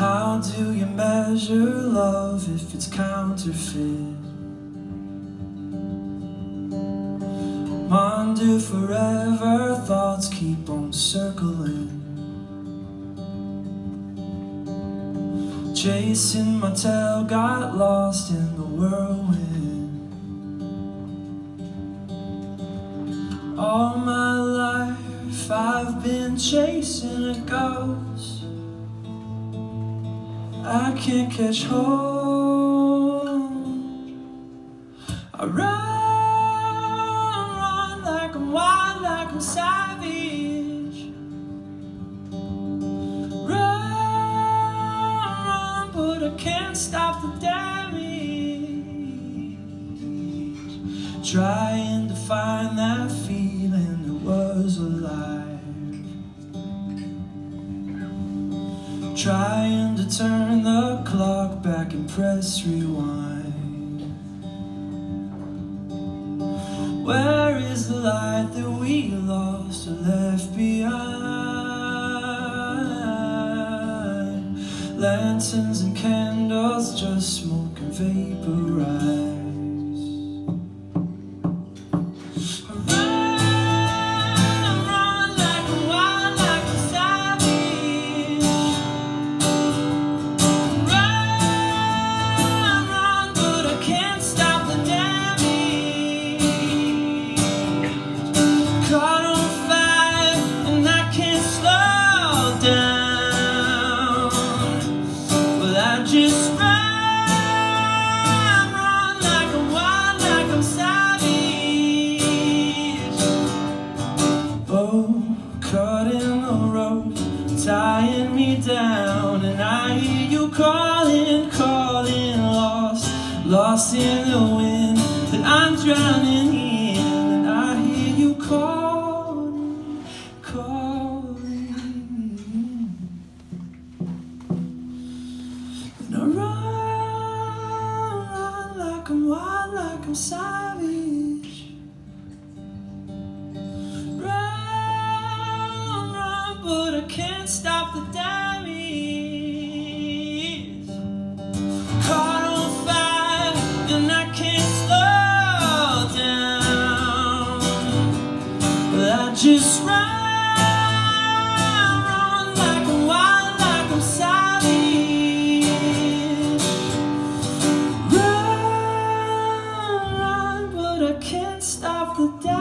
How do you measure love if it's counterfeit? Undo forever, thoughts keep on circling. Chasing my tail, got lost in the whirlwind. All my life I've been chasing a ghost. I can't catch hold. I run, run like I'm wild, like I'm savage. Run, run, but I can't stop the damage. Trying to find that feeling Trying to turn the clock back and press rewind. Where is the light that we lost or left behind? Lanterns and candles, just smoke and vaporize. Well, I just run, run like a wild, like I'm savage. Oh, caught in the rope, tying me down, and I hear you calling, calling, lost, lost in the wind. That I'm drowning in, I'm savage. Run, run, but I can't stop the damage. Caught on fire, and I can't slow down. I just run, the damage.